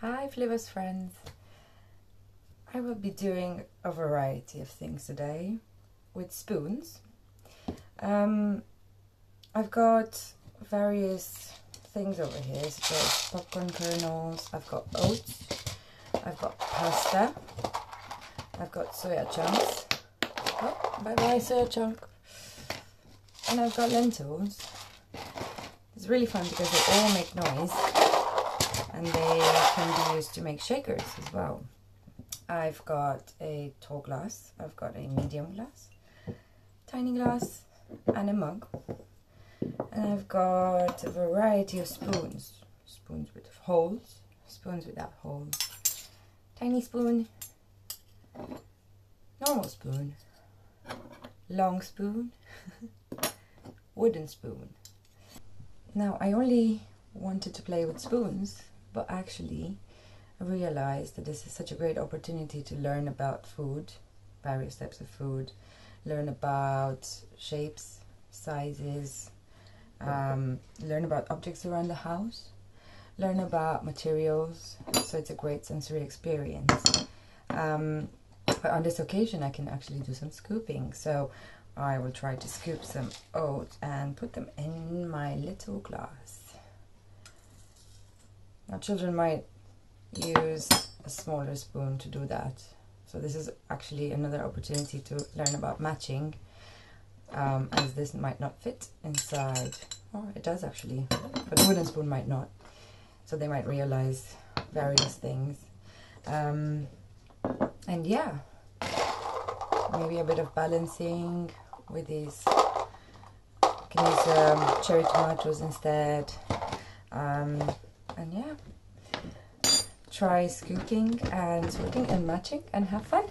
Hi Playbus friends! I will be doing a variety of things today with spoons. Um, I've got various things over here, such as popcorn kernels, I've got oats, I've got pasta, I've got soya chunks, oh, bye bye soya chunk, and I've got lentils. It's really fun because they all make noise and they can be used to make shakers as well. I've got a tall glass, I've got a medium glass, tiny glass and a mug. And I've got a variety of spoons. Spoons with holes, spoons without holes, tiny spoon, normal spoon, long spoon, wooden spoon. Now I only wanted to play with spoons but actually I realized that this is such a great opportunity to learn about food, various types of food, learn about shapes, sizes, um, learn about objects around the house, learn about materials. So it's a great sensory experience. Um, but on this occasion, I can actually do some scooping. So I will try to scoop some oats and put them in my little glass. Now children might use a smaller spoon to do that. So this is actually another opportunity to learn about matching um, as this might not fit inside. Or oh, it does actually, but the wooden spoon might not. So they might realize various things. Um, and yeah, maybe a bit of balancing with these. You can use um, cherry tomatoes instead. And yeah try scooping and sorting and matching and have fun